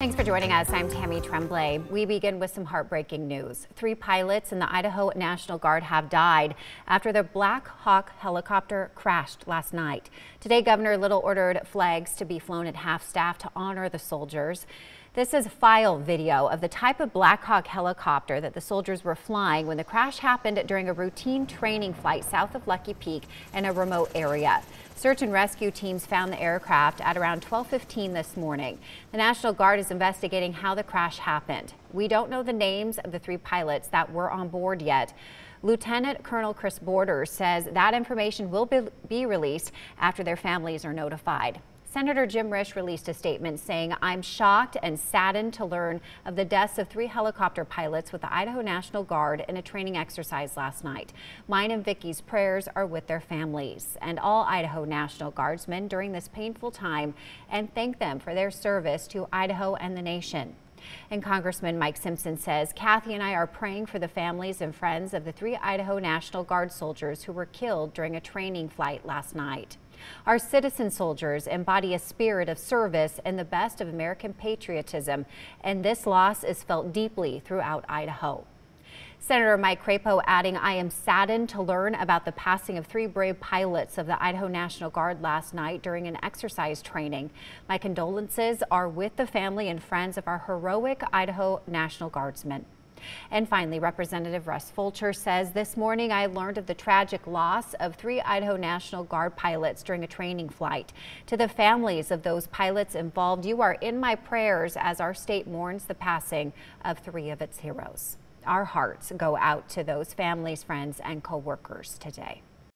Thanks for joining us. I'm Tammy Tremblay. We begin with some heartbreaking news. Three pilots in the Idaho National Guard have died after their Black Hawk helicopter crashed last night. Today, Governor Little ordered flags to be flown at half staff to honor the soldiers. This is file video of the type of Black Hawk helicopter that the soldiers were flying when the crash happened during a routine training flight south of Lucky Peak in a remote area. Search and rescue teams found the aircraft at around 12:15 this morning. The National Guard is investigating how the crash happened. We don't know the names of the three pilots that were on board yet. Lieutenant Colonel Chris Borders says that information will be released after their families are notified. Senator Jim Risch released a statement saying, I'm shocked and saddened to learn of the deaths of three helicopter pilots with the Idaho National Guard in a training exercise last night. Mine and Vicky's prayers are with their families and all Idaho National Guardsmen during this painful time and thank them for their service to Idaho and the nation. And Congressman Mike Simpson says, Kathy and I are praying for the families and friends of the three Idaho National Guard soldiers who were killed during a training flight last night. Our citizen soldiers embody a spirit of service and the best of American patriotism, and this loss is felt deeply throughout Idaho. Senator Mike Crapo adding, I am saddened to learn about the passing of three brave pilots of the Idaho National Guard last night during an exercise training. My condolences are with the family and friends of our heroic Idaho National Guardsmen. And finally, Representative Russ Fulcher says this morning I learned of the tragic loss of three Idaho National Guard pilots during a training flight. To the families of those pilots involved, you are in my prayers as our state mourns the passing of three of its heroes. Our hearts go out to those families, friends, and co-workers today.